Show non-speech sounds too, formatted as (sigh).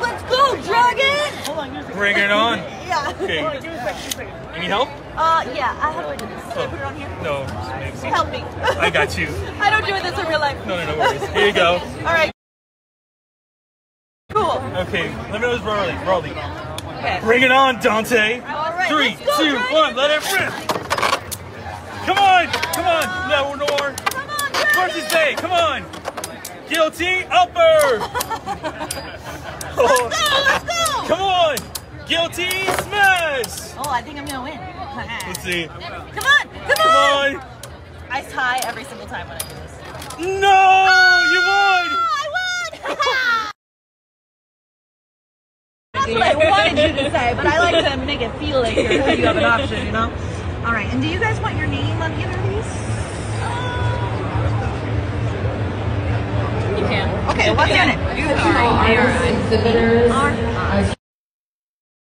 Let's go, Dragon! Bring it on. (laughs) Yeah. Okay. You need help? Uh, yeah, I have do I do this? Should I put it on here? No. maybe. Help me. I got you. (laughs) I don't do this in real life. No, no, no worries. Here you go. (laughs) All right. Cool. Okay, let me know who's Rolly. Rolly. Okay. Bring it on, Dante. All right. Three, let's go, two, Dragon. one. Let it rip. Come on, come on. No, no more. Come on, Versus Dragon. day. Come on. Guilty upper. Let's go, let's go. Come on. Guilty smash. Oh, I think I'm gonna win. (laughs) Let's see. Come on, come, Come on. on. I tie every single time when I do this. No, oh, you won. I won! (laughs) That's what I wanted you to say, but I like to make it feel like you're, you have an option, you know? All right, and do you guys want your name on either of these? Um, you can. Okay, what's your name? You are exhibitors. R.